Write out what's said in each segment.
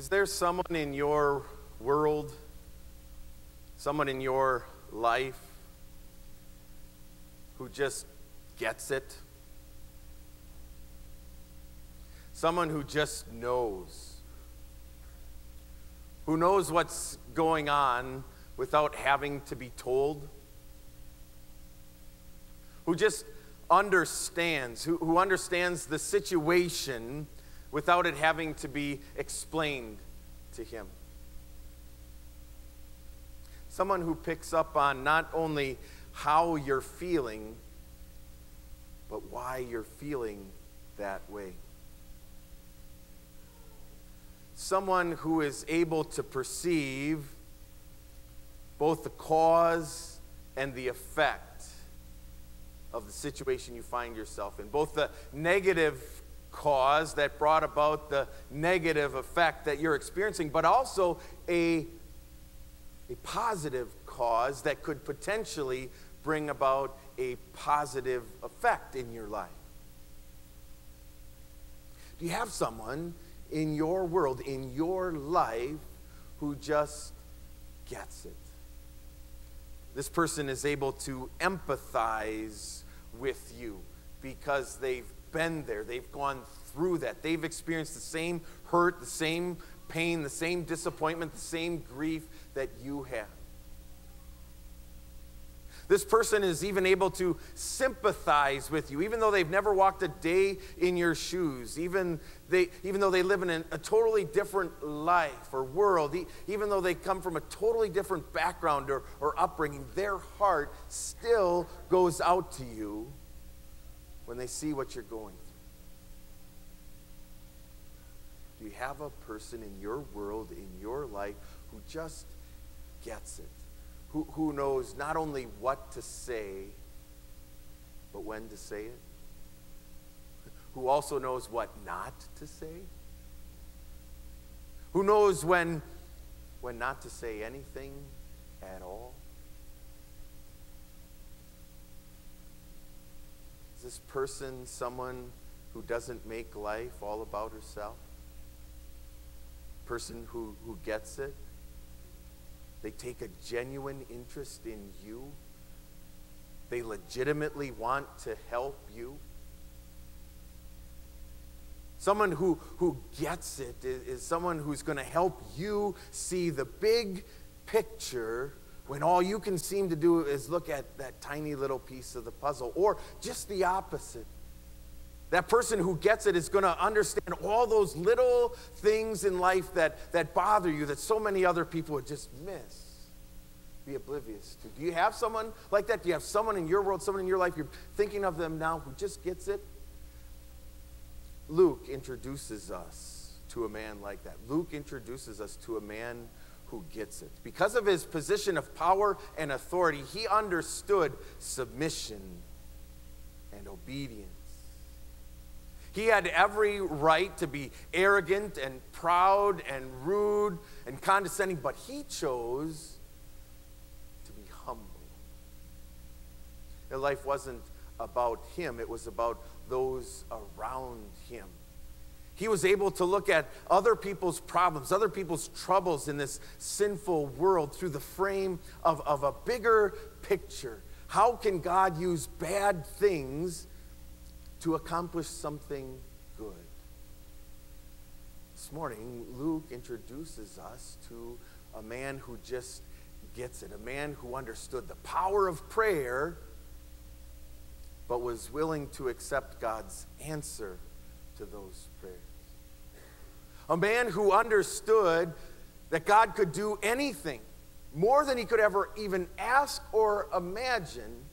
Is there someone in your world, someone in your life who just gets it? Someone who just knows. Who knows what's going on without having to be told? Who just understands, who, who understands the situation without it having to be explained to him. Someone who picks up on not only how you're feeling, but why you're feeling that way. Someone who is able to perceive both the cause and the effect of the situation you find yourself in, both the negative cause that brought about the negative effect that you're experiencing, but also a, a positive cause that could potentially bring about a positive effect in your life. Do you have someone in your world, in your life, who just gets it? This person is able to empathize with you because they've been there, they've gone through that, they've experienced the same hurt, the same pain, the same disappointment, the same grief that you have. This person is even able to sympathize with you, even though they've never walked a day in your shoes, even, they, even though they live in a, totally different life or world, even though they come from a totally different background or, or upbringing, their heart still goes out to you when they see what you're going through. Do you have a person in your world, in your life, who just gets it? Who, who knows not only what to say, but when to say it? Who also knows what not to say? Who knows when, when not to say anything at all? Is this person someone who doesn't make life all about herself? Person who, who gets it? They take a genuine interest in you. They legitimately want to help you. Someone who, who gets it is, is someone who's going to help you see the big picture when all you can seem to do is look at that tiny little piece of the puzzle, or just the opposite. That person who gets it is going to understand all those little things in life that, that bother you that so many other people would just miss, be oblivious to. Do you have someone like that? Do you have someone in your world, someone in your life, you're thinking of them now who just gets it? Luke introduces us to a man like that. Luke introduces us to a man who gets it. Because of his position of power and authority, he understood submission and obedience. He had every right to be arrogant and proud and rude and condescending, but he chose to be humble. Their life wasn't about him, it was about those around him. He was able to look at other people's problems, other people's troubles in this sinful world through the frame of, of a bigger picture. How can God use bad things to accomplish something good? This morning, Luke introduces us to a man who just gets it, a man who understood the power of prayer, but was willing to accept God's answer to those prayers a man who understood that God could do anything, more than he could ever even ask or imagine,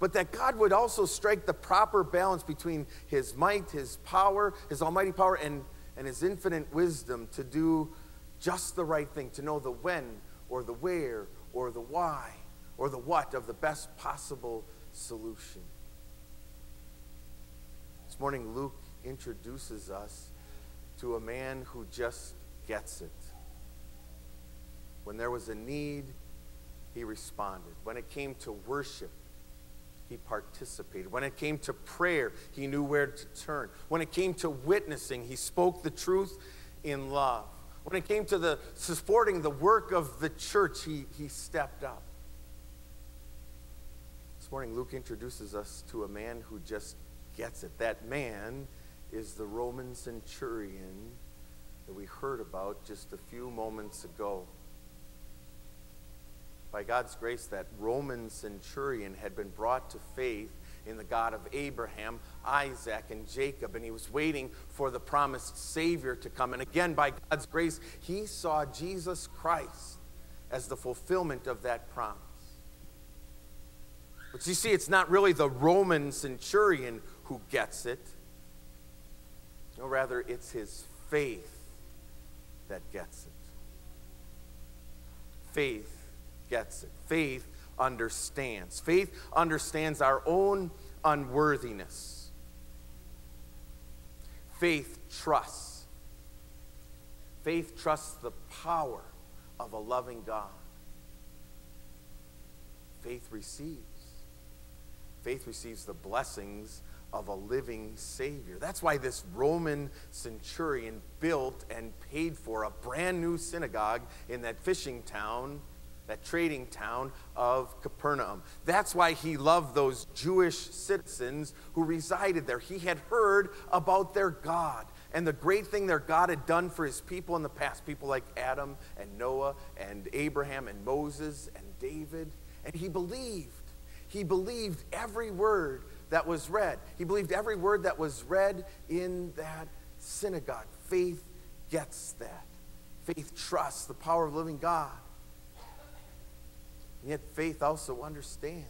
but that God would also strike the proper balance between his might, his power, his almighty power, and, and his infinite wisdom to do just the right thing, to know the when or the where or the why or the what of the best possible solution. This morning, Luke introduces us to a man who just gets it. When there was a need, he responded. When it came to worship, he participated. When it came to prayer, he knew where to turn. When it came to witnessing, he spoke the truth in love. When it came to the supporting the work of the church, he, he stepped up. This morning, Luke introduces us to a man who just gets it. That man is the Roman centurion that we heard about just a few moments ago. By God's grace, that Roman centurion had been brought to faith in the God of Abraham, Isaac, and Jacob, and he was waiting for the promised Savior to come. And again, by God's grace, he saw Jesus Christ as the fulfillment of that promise. But you see, it's not really the Roman centurion who gets it. No, rather, it's his faith that gets it. Faith gets it. Faith understands. Faith understands our own unworthiness. Faith trusts. Faith trusts the power of a loving God. Faith receives. Faith receives the blessings of a living Savior. That's why this Roman centurion built and paid for a brand new synagogue in that fishing town that trading town of Capernaum. That's why he loved those Jewish citizens who resided there. He had heard about their God and the great thing their God had done for his people in the past people like Adam and Noah and Abraham and Moses and David. And he believed. He believed every word that was read. He believed every word that was read in that synagogue. Faith gets that. Faith trusts the power of living God. And yet, faith also understands.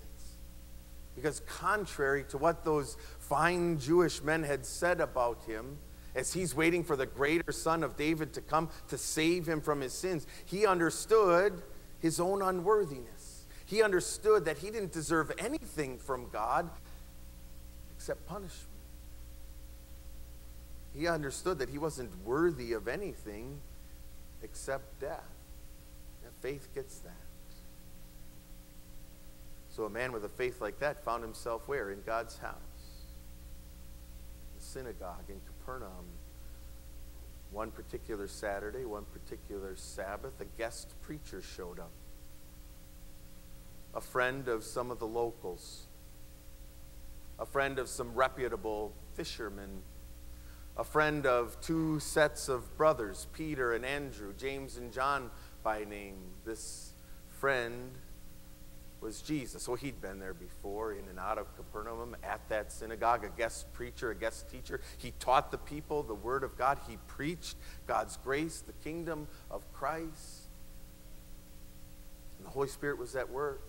Because, contrary to what those fine Jewish men had said about him, as he's waiting for the greater son of David to come to save him from his sins, he understood his own unworthiness. He understood that he didn't deserve anything from God except punishment. He understood that he wasn't worthy of anything except death. And faith gets that. So a man with a faith like that found himself where? In God's house. The synagogue in Capernaum. One particular Saturday, one particular Sabbath, a guest preacher showed up. A friend of some of the locals. A friend of some reputable fishermen. A friend of two sets of brothers, Peter and Andrew, James and John by name. This friend was Jesus. Well, he'd been there before, in and out of Capernaum, at that synagogue, a guest preacher, a guest teacher. He taught the people the Word of God. He preached God's grace, the kingdom of Christ. And the Holy Spirit was at work.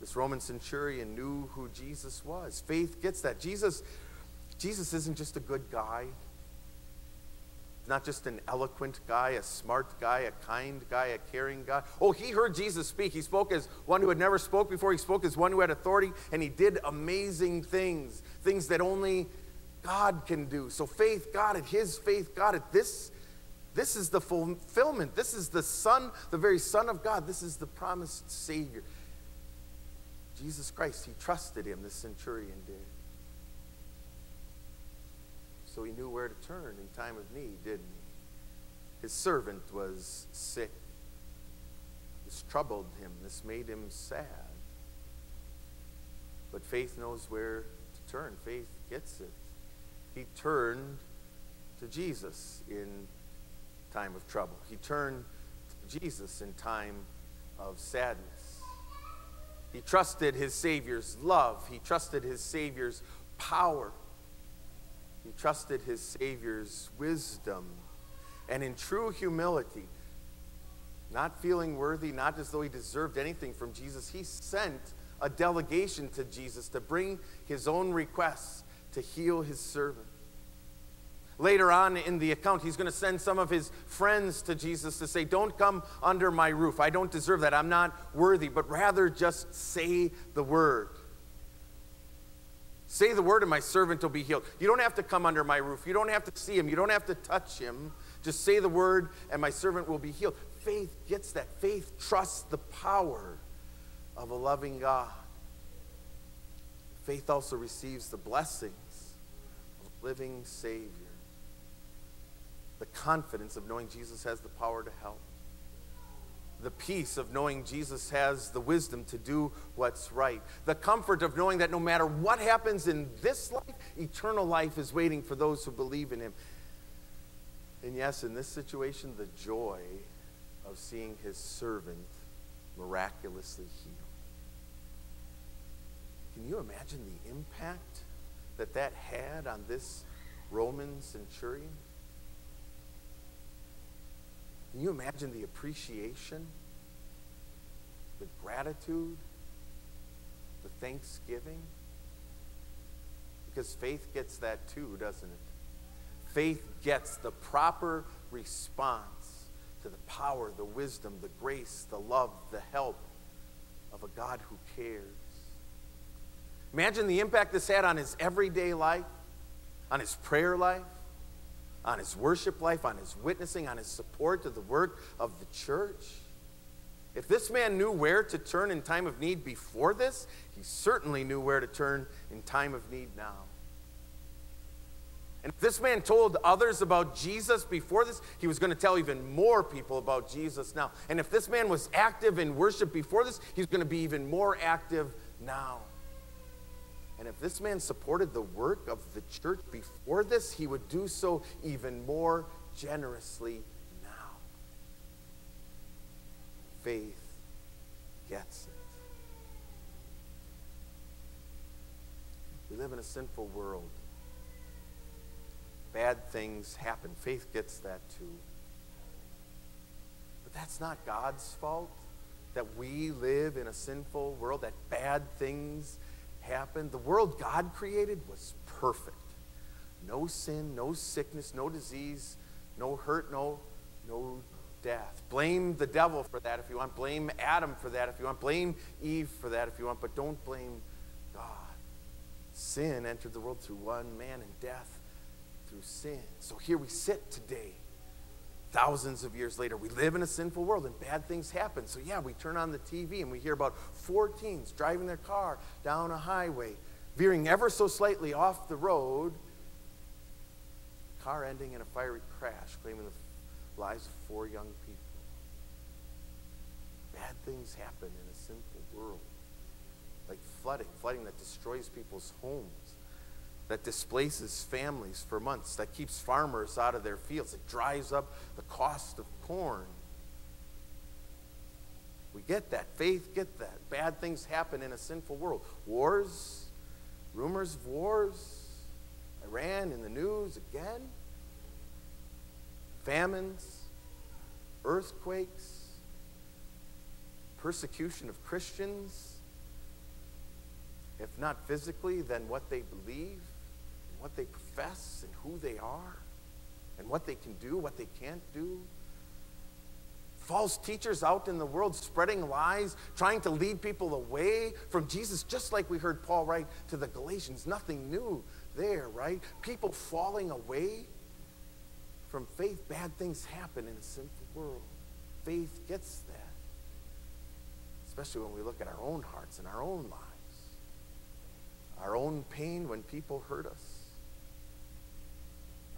This Roman centurion knew who Jesus was. Faith gets that. Jesus, Jesus isn't just a good guy not just an eloquent guy, a smart guy, a kind guy, a caring guy. Oh, he heard Jesus speak. He spoke as one who had never spoke before. He spoke as one who had authority, and he did amazing things, things that only God can do. So faith got it. His faith got it. This, this is the fulfillment. This is the Son, the very Son of God. This is the promised Savior. Jesus Christ, he trusted him, the centurion did so he knew where to turn in time of need, didn't he? His servant was sick. This troubled him, this made him sad. But faith knows where to turn, faith gets it. He turned to Jesus in time of trouble, he turned to Jesus in time of sadness. He trusted his Savior's love. He trusted his Savior's power. He trusted his Savior's wisdom. And in true humility, not feeling worthy, not as though he deserved anything from Jesus, he sent a delegation to Jesus to bring his own requests to heal his servant. Later on in the account, he's going to send some of his friends to Jesus to say, Don't come under my roof. I don't deserve that. I'm not worthy, but rather just say the word. Say the word, and my servant will be healed. You don't have to come under my roof. You don't have to see him. You don't have to touch him. Just say the word, and my servant will be healed. Faith gets that. Faith trusts the power of a loving God. Faith also receives the blessings of a living Savior. The confidence of knowing Jesus has the power to help. The peace of knowing Jesus has the wisdom to do what's right. The comfort of knowing that no matter what happens in this life, eternal life is waiting for those who believe in him. And yes, in this situation, the joy of seeing his servant miraculously healed. Can you imagine the impact that that had on this Roman centurion? Can you imagine the appreciation, the gratitude, the thanksgiving? Because faith gets that too, doesn't it? Faith gets the proper response to the power, the wisdom, the grace, the love, the help of a God who cares. Imagine the impact this had on his everyday life, on his prayer life, on his worship life, on his witnessing, on his support to the work of the church. If this man knew where to turn in time of need before this, he certainly knew where to turn in time of need now. And if this man told others about Jesus before this, he was going to tell even more people about Jesus now. And if this man was active in worship before this, he's going to be even more active now. And if this man supported the work of the church before this, he would do so even more generously now. Faith gets it. We live in a sinful world bad things happen. Faith gets that too. But that's not God's fault that we live in a sinful world, that bad things happen. The world God created was perfect. No sin, no sickness, no disease, no hurt, no, no death. Blame the devil for that if you want. Blame Adam for that if you want. Blame Eve for that if you want. But don't blame God. Sin entered the world through one man, and death through sin. So here we sit today, thousands of years later. We live in a sinful world and bad things happen. So, yeah, we turn on the TV and we hear about four teens driving their car down a highway, veering ever so slightly off the road, car ending in a fiery crash, claiming the lives of four young people. Bad things happen in a sinful world, like flooding, flooding that destroys people's homes that displaces families for months, that keeps farmers out of their fields, it drives up the cost of corn. We get that. Faith, get that. Bad things happen in a sinful world. Wars, rumors of wars, Iran in the news again, famines, earthquakes, persecution of Christians. If not physically, then what they believe what they profess and who they are and what they can do, what they can't do. False teachers out in the world spreading lies, trying to lead people away from Jesus, just like we heard Paul write to the Galatians. Nothing new there, right? People falling away from faith. Bad things happen in a sinful world. Faith gets that, especially when we look at our own hearts and our own lives, our own pain when people hurt us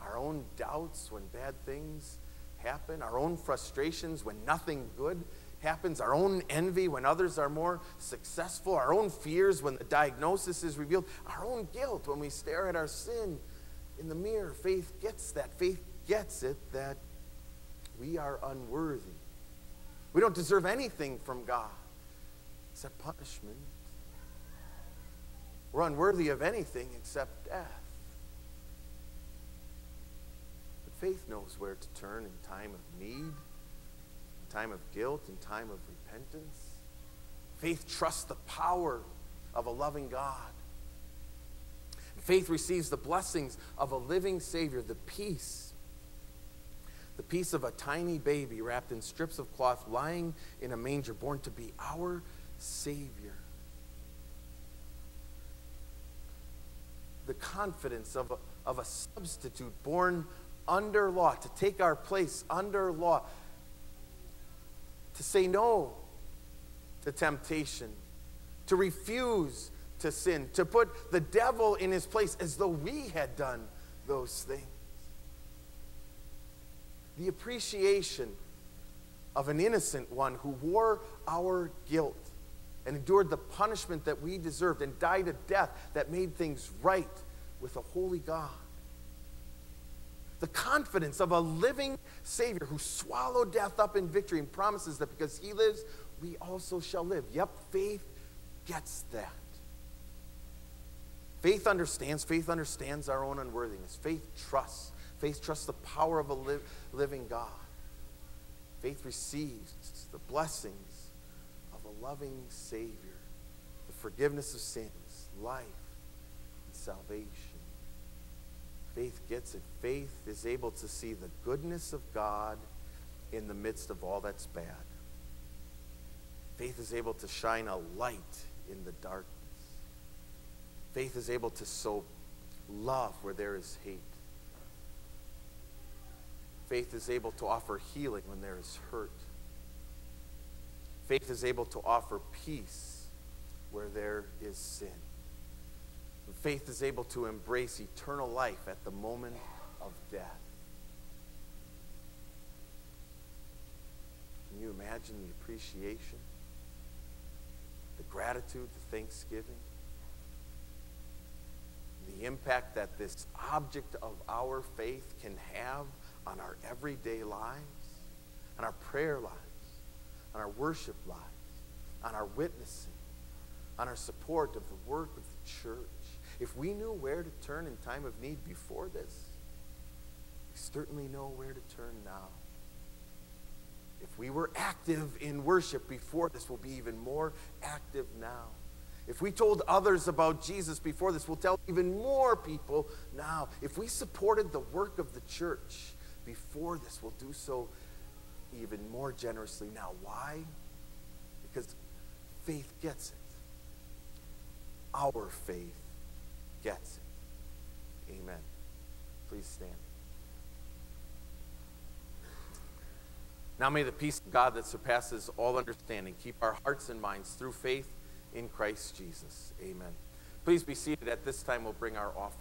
our own doubts when bad things happen, our own frustrations when nothing good happens, our own envy when others are more successful, our own fears when the diagnosis is revealed, our own guilt when we stare at our sin in the mirror. Faith gets that. Faith gets it that we are unworthy. We don't deserve anything from God except punishment. We're unworthy of anything except death. Faith knows where to turn in time of need, in time of guilt, in time of repentance. Faith trusts the power of a loving God. Faith receives the blessings of a living Savior, the peace, the peace of a tiny baby wrapped in strips of cloth, lying in a manger, born to be our Savior. The confidence of a, of a substitute born under law, to take our place under law, to say no to temptation, to refuse to sin, to put the devil in his place as though we had done those things. the appreciation of an innocent one who wore our guilt and endured the punishment that we deserved and died a death that made things right with a holy God. The confidence of a living Savior who swallowed death up in victory and promises that because He lives, we also shall live. Yep, faith gets that. Faith understands. Faith understands our own unworthiness. Faith trusts. Faith trusts the power of a li- living God. Faith receives the blessings of a loving Savior, the forgiveness of sins, life, and salvation. Faith gets it. Faith is able to see the goodness of God in the midst of all that's bad. Faith is able to shine a light in the darkness. Faith is able to sow love where there is hate. Faith is able to offer healing when there is hurt. Faith is able to offer peace where there is sin. Faith is able to embrace eternal life at the moment of death. Can you imagine the appreciation, the gratitude, the thanksgiving? the impact that this object of our faith can have on our everyday lives, on our prayer lives, on our worship lives, on our witnessing, on our support of the work of the church. If we knew where to turn in time of need before this, we certainly know where to turn now. If we were active in worship before this, we'll be even more active now. If we told others about Jesus before this, we'll tell even more people now. If we supported the work of the church before this, we'll do so even more generously now. Why? Because faith gets it. Our faith gets it. Amen. Please stand. Now may the peace of God that surpasses all understanding keep our hearts and minds through faith in Christ Jesus. Amen. Please be seated. At this time, we'll bring our offering.